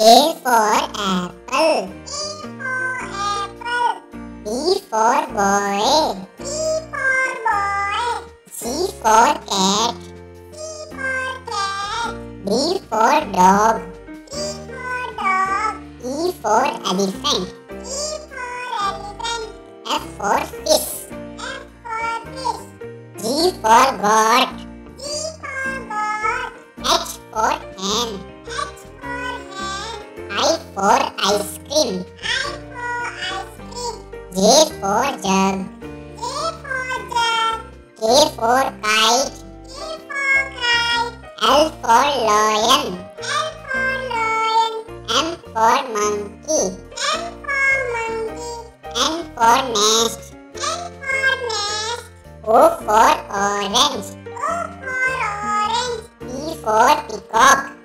A for apple. B for boy. B for boy. C for cat. D for dog. D for dog. E for elephant. F for fish. F for fish. G for goat. I for ice cream. J for jug. J for jug. K for kite. K for kite. L for lion. L for lion. M for monkey. M for monkey. N for nest. N for nest. O for orange. O for orange. P for peacock.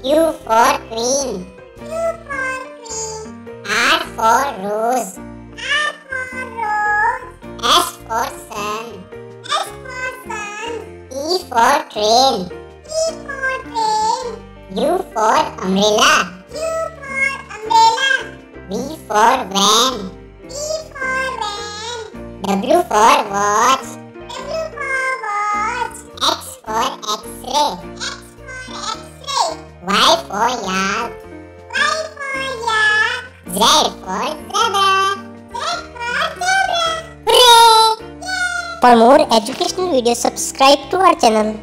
Q for queen. U for Queen. R for rose. R for Rose. S for sun. T for Sun. E for train. E for Train. U for umbrella. U for Umbrella. V for van. V for Van. W for watch. W for Watch. X for x-ray. Y for yak. Z for zebra. Hooray! For more educational videos, subscribe to our channel.